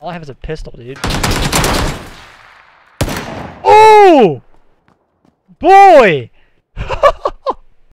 All I have is a pistol, dude. Oh! Boy!